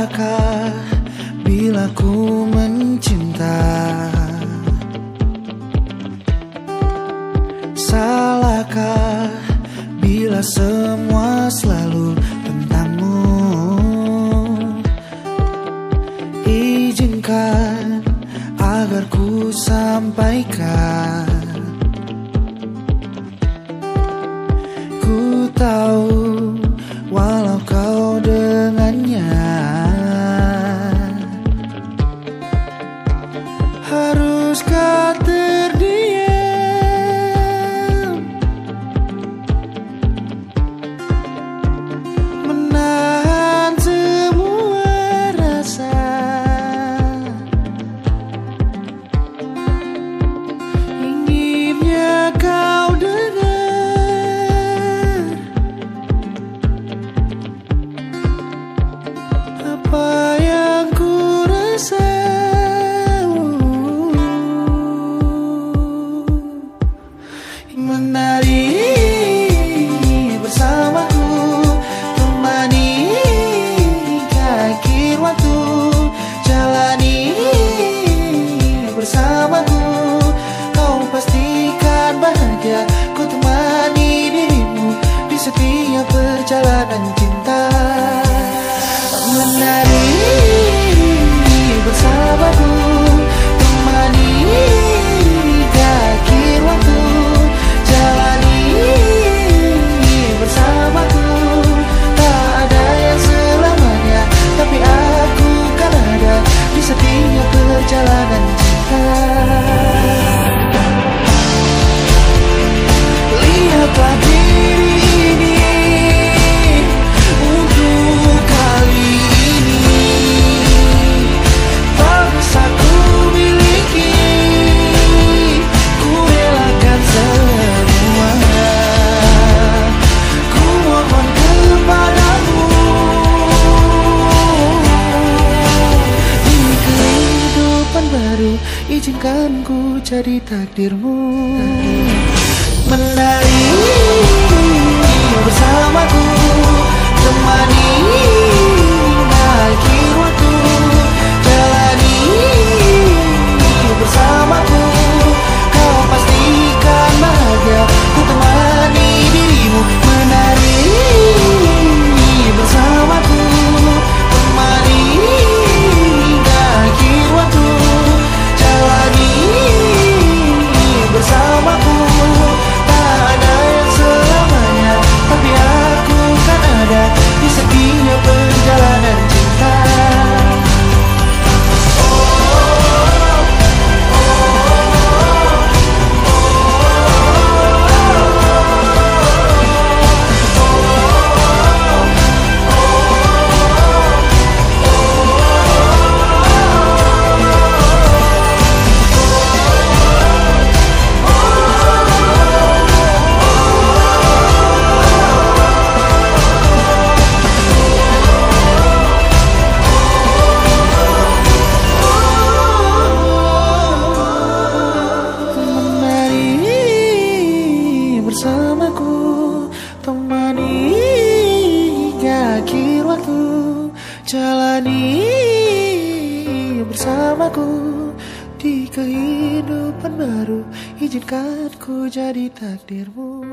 Salahkah bila ku mencinta? Salahkah bila semua selalu tentangmu? Izinkan agar ku sampaikan. Ku tahu baru Izinkan ku jadi takdirmu. Menari. harinya akhir waktu jalani bersamaku di kehidupan baru. Izinkan ku jadi takdirmu.